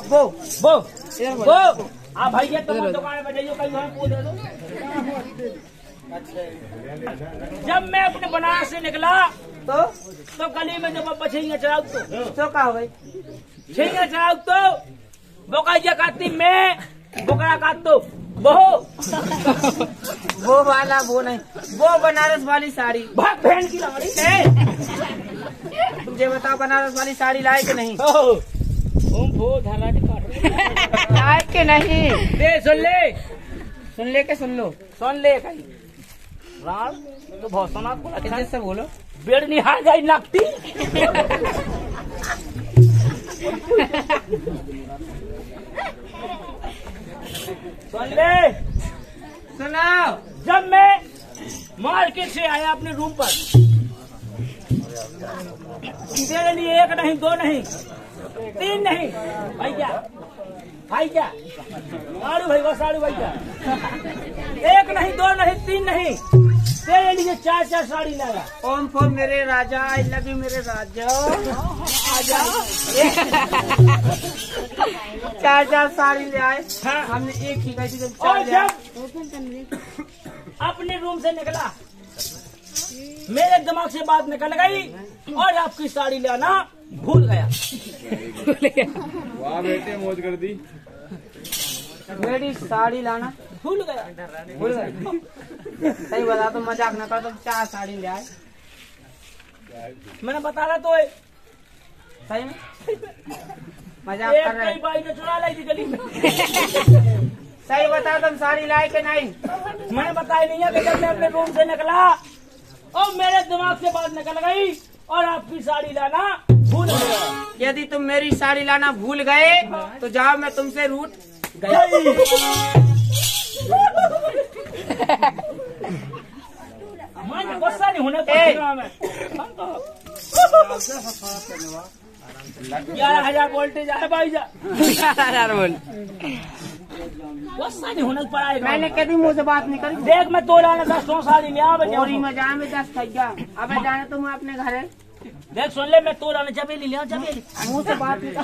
अब वो वो। आप भैया तुम दुकान में जाइए कहीं हमें पूछ दे दो। जब मैं अपने बनारस से निकला तो? तो गली में जब बछैया चढ़ाऊ तो। तो का हो गई छैया चढ़ाऊ तो बोकाइया काटती मैं बोकरा काट तो वो वो वाला वो नहीं वो बनारस वाली साड़ी। भाग बहन की लाड़ी। मुझे बताओ बनारस वाली साड़ी लाए कि नहीं काट कि नहीं। दे सुन ले। सुन ले के सुन लो। सुन ले कहीं राम तो बहुत सुना को अच्छा से बोलो? बेड़ निहार जाई लगती सुन ले। सुनाओ। जब मैं मार्केट से आया अपने रूम पर तेरे लिए एक नहीं दो नहीं। तीन नहीं। भाई क्या? भाई क्या? साड़ू भाई वो साड़ू भाई क्या? एक नहीं दो नहीं तीन नहीं। तेरे लिए चार चार साड़ी लाया। ओम फोर मेरे राजा आई लव यू मेरे राजा। आजा चार चार साड़ी ले आए। हाँ। हमने एक ही गई और। जब अपने रूम से निकला मेरे दिमाग से बात निकल गई और आपकी साड़ी लाना भूल गया। वाह बेटे मौज कर दी मेरी साड़ी लाना। भूल गया भूल गए सही बता तो मज़ाक न कर तो चार साड़ी ले आए मैंने बता रहा तो सही में मज़ाक कर रहे बाई ने चुरा लाई थी गली में सही बता तुम साड़ी लाए के नहीं मैंने बताया नहीं है कि जब मैं अपने रूम से निकला और मेरे दिमाग से बात निकल गई और आपकी साड़ी लाना गया यदि तुम मेरी साड़ी लाना भूल गए तो जाओ मैं तुमसे रूट गया। गुस्सा नहीं होने ग्यारह हज़ार वोल्टेज है भाई जा। गुस्सा नहीं होने पड़ा मैंने कभी मुँह से बात नहीं करी। देख मैं तो लाना दस सौ साड़ी ले आ बजे में जाए मैं दस थक गया अब जाने तुम अपने घर है। देख सुन ले मैं तो लाना चबेली ले आ चबेली मुँह से बात नहीं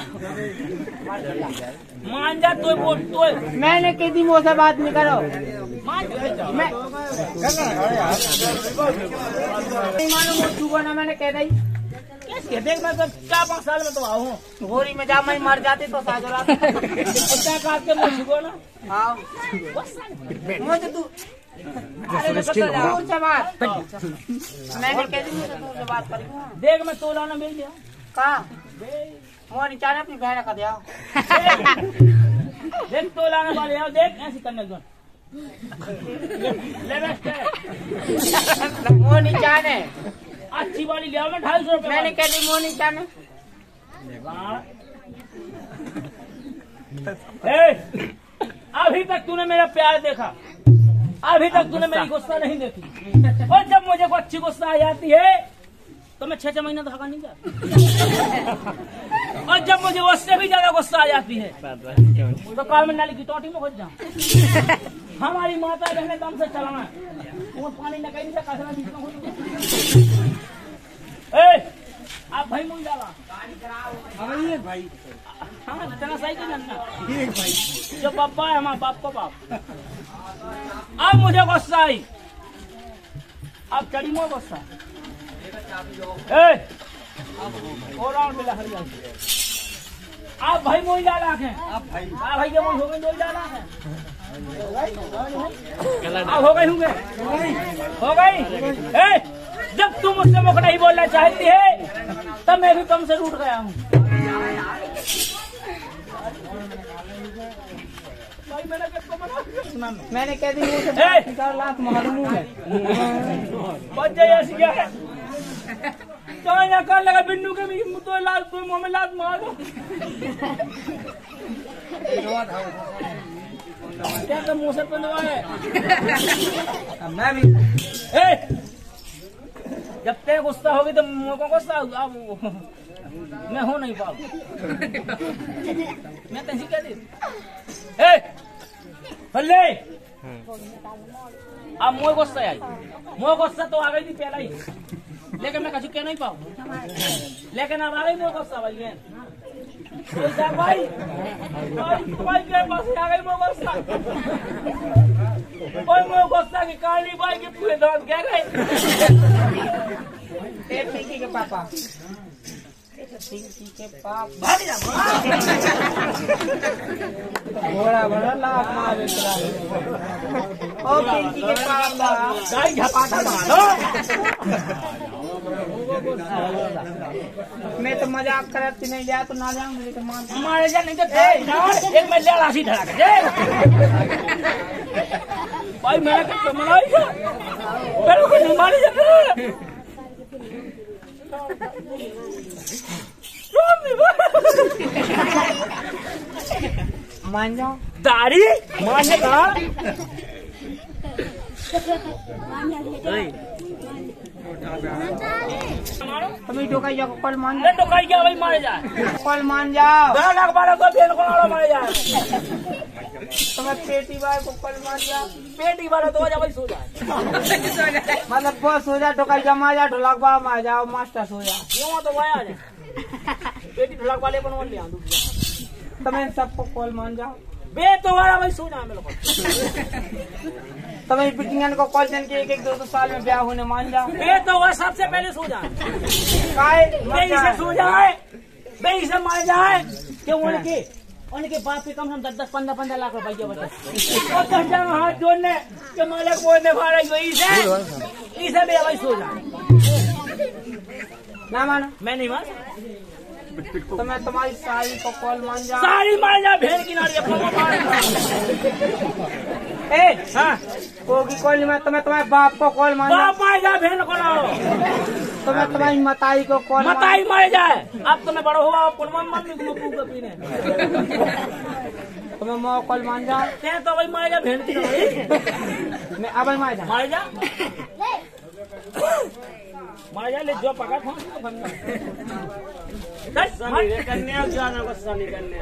मान जा तो बोल तो मैंने कभी मुँह से बात नहीं करो मैं मालूम वो चुगो ना मैंने कह दी। कैसे देख मैं तो चार पाँच साल में तो आऊ। हूँ गोरी में जा मैं मर जाती तो रात कुत्ता काट के मैं छुगो ना। आओ मुझे तू देख मैं तो लाना मिल गया। कहा? मोह अपनी बहन का दिया। देख। तो लाने वाले आओ देख ऐसी करने दो ले बेस्ट मोह नीचा अच्छी वाली ले आओ ना ढाई सौ रुपये मैंने कह दी मोह अभी तक तूने मेरा प्यार देखा। अभी तक तूने मेरी गुस्सा नहीं देखी। और जब मुझे को अच्छी गुस्सा आ जाती है तो मैं छह छह महीना धागा नहीं जाता और जब मुझे उससे भी ज़्यादा गुस्सा आ जाती है तो काल में नाली की टोटी में घुस जाऊँ। हमारी माता बहने दम से चलाना। है वो पानी न कहीं से आप भाई डाला भाई। हाँ इतना सही तो जानना। जो पापा है हमारा बाप का बाप। अब मुझे गुस्सा आई। अब चढ़ी मोह गुस्सा। मिला आप भाई मोही डाला है। आप भाई। आप भाई के हो गए मोही डाला है। हो गई होंगे? हो गई? जब तुम मुझसे मुख नहीं बोलना चाहती है तब मैं भी कम से रूठ गया हूँ। मैंने कह दी मुँह से ए! बात नहीं करो लात मारू मुँह में। बच जाए ऐसी क्या है? तो यहाँ कर लगा बिन्नू के भी तो तो मुँह में मार। क्या तो मुँह से पंदवा है? मैं भी ए! जब ते गुस्सा होगी तो मुँह को गुस्सा होगा। मैं हो नहीं पाऊ मैं कैसी कह दी। बल्ले अब मुँह गुस्सा आई मुँह गुस्सा तो आ गई थी पहले ही। लेकिन मैं कछु कह नहीं पाऊ। लेकिन अब आ गई मुँह गुस्सा भाई है। ऐसा भाई? भाई के पास आ गई मो गुस्सा ओए मो गुस्सा की कहानी भाई के पूरे दांत गए। ए पिंकी के के पापा? के मैं तो मज़ाक करती नहीं जा तो ना जाऊँगी लेकिन मान मारे जा नहीं तो एक में ले लासी धड़ा के भाई मैं मनाई जा मेरे को मारी जा मान जाओ दाढ़ी मारने का? तुम्हें टोका जाओ कल मान ले तो कहीं क्या भाई मारे जाए। जाओ कल मान जाओ। दस लाख तुम्हें पेटी बार मान तो जा भाई सो जाए। मतलब बस जा टोका जमा जा ढोलक बा मा जाओ मास्टर सो जा। यूँ तो वाया जाए। पेटी ढलक वाले को वन ले आंदू तुम्हें सबको कॉल मान जाओ। बे तो वाला भाई सो जाए मेरे को। तुम्हें बिटिंगन को कॉल देन के एक एक दो दो साल में ब्याह होने मान जाओ। बे तो वह सबसे पहले सो जाए। काय बे इसे सो जाए। बे इसे मार जाए। कि? उनके उनके बाप के कम से कम दस दस पंद्रह पंद्रह लाख रुपये बचे हाथ जोड़ने के मालिक वो ने जो इसे इसे भी भाई सो जाए। ना मानो? मैं नहीं मार तो मैं तुम्हारी साली को कॉल मान जाओ सारी मार जा भेड़ की नारी ए हाँ। होगी कॉल में तुम्हें तुम्हारे बाप को कॉल मान बाप मार जा भेड़ को लाओ। तो मैं तुम्हारी मताई को कॉल मान? मताई मार जाए। अब तो मैं बड़ा हुआ अब कौन मन मन में पीने तुम्हें मो कॉल मान जाओ ते तो भाई मार जा भेड़ की मैं अब मार जाऊँ मार जा? मार जा ले जो पकड़ फ़ोन कन्या जाना बस नहीं करने